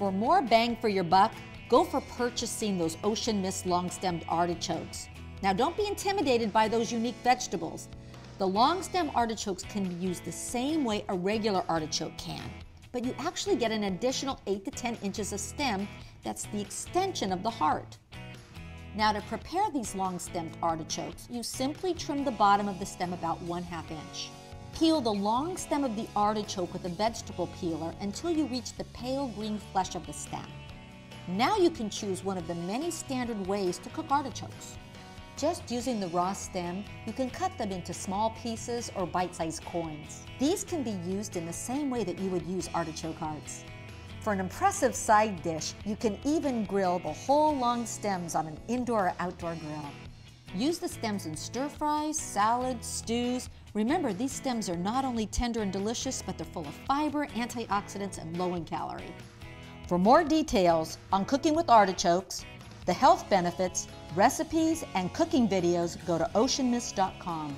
more bang for your buck, go for purchasing those Ocean Mist long-stemmed artichokes. Now don't be intimidated by those unique vegetables. The long-stem artichokes can be used the same way a regular artichoke can, but you actually get an additional 8 to 10 inches of stem that's the extension of the heart. Now to prepare these long-stemmed artichokes, you simply trim the bottom of the stem about 1 half inch. Peel the long stem of the artichoke with a vegetable peeler until you reach the pale green flesh of the stem. Now you can choose one of the many standard ways to cook artichokes. Just using the raw stem, you can cut them into small pieces or bite-sized coins. These can be used in the same way that you would use artichoke hearts. For an impressive side dish, you can even grill the whole long stems on an indoor or outdoor grill. Use the stems in stir fries, salads, stews. Remember, these stems are not only tender and delicious, but they're full of fiber, antioxidants, and low in calorie. For more details on cooking with artichokes, the health benefits, recipes, and cooking videos, go to oceanmist.com.